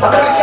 아까